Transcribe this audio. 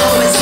always.